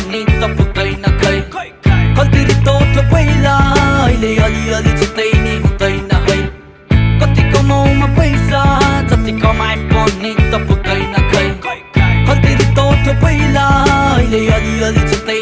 पनि त पुग्दैन खै कति रितो थियो पहिला अहिले अलिअलि जित्दै नि हुँदैन है कति कमाउमा पैसा जति कमाए पनि त पुग्दैन खै कति रितो थियो पहिला अहिले अलिअलि जित्दै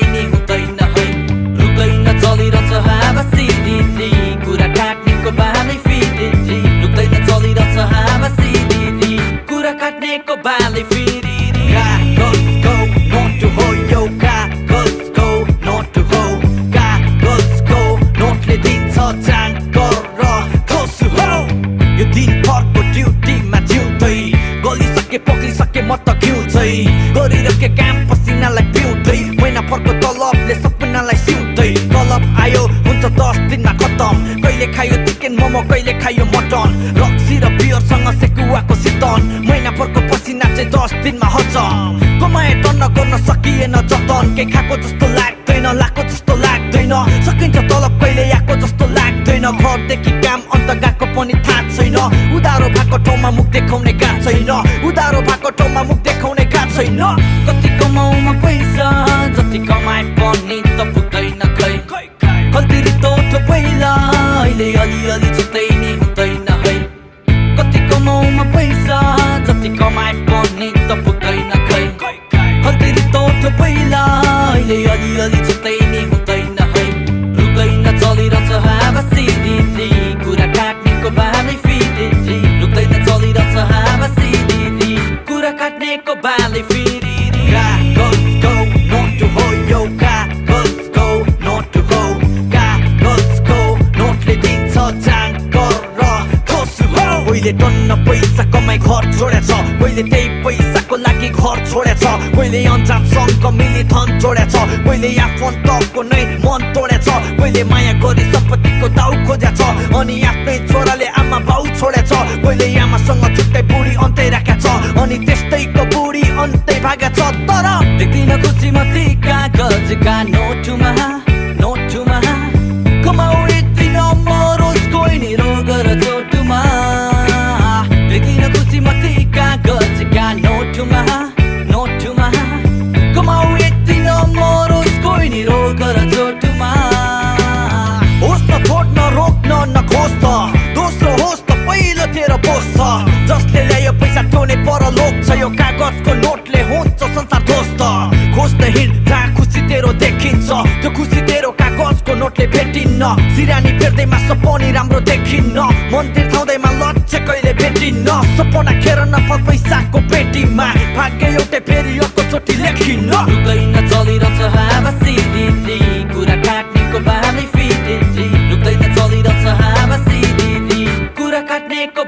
मोमो कहिले खायो मटन? रक्सी र बियरसँग सेकुवाको सितन। महिना पर्को पसिना चाहिँ दस दिनमा हजम। कमाए टन्न गर्न सकिएन जतन। के खाएको जस्तो लाग्दैन लाएको जस्तो लाग्दैन। सकिन्छ तलब कहिले आएको जस्तो लाग्दैन। घरदेखि काम अन्त गएको पनि थाहा छैन। उधारो भएको ठाउँमा मुख देखाउने गा छैन। उधारो भएको ठाउँमा मुख देखाउने गा छैन। कति जस्तै नि हुँदैन है कति कमाउमा पैसा जति कमाए पनि त पुग्दैन खै कति रितो पहिला अहिले अलिअलि जस्तै नि हुँदैन है रुक्दैन चलिरहन्छ हावा सिरिरी कुरा काट्नेको बालै फिरिरी रुक्दैन चलिरहन्छ हावा सिरिरी कुरा काट्नेको बालै फिरिरी कोहीले टन्न पैसा कमाइ घर छोडेछ कोहीले त्यही पैसाको लागि घर छोडेछ कोहीले अन्जामसँग मिली धन जोडेछ कोहीले आफन्तको नै मन तोडेछ कोहीले माया गरी सम्पत्तिको दाउ खोजेछ अनि आफ्नै छोराले आमा बाउ छोडेछ कोहीले आमासँग छुट्टै बुढी अन्तै राखेछ अनि त्यस्तैको बुढी अन्तै भागेछ तर देख्दिन खुसी म ती कागजका संसार ध्वस्त खोज्न हिँड जहाँ खुसी तेरो देखिन्छ त्यो खुसी तेरो कागजको नोटले भेटिन्न सिरानी फेर्दैमा सपनी राम्रो देखिन्न मन्दिर थाउँदैमा लक्ष्य कहिले भेटिन्न सपना खेर नफल पैसाको पेटीमा भाग्य एउटै फेरि चोटि लेखिन्न रुक्दैन चलिरहन्छ कुरा काट्नेको बालै सिरिरी कुरा काट्नेको